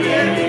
Yeah.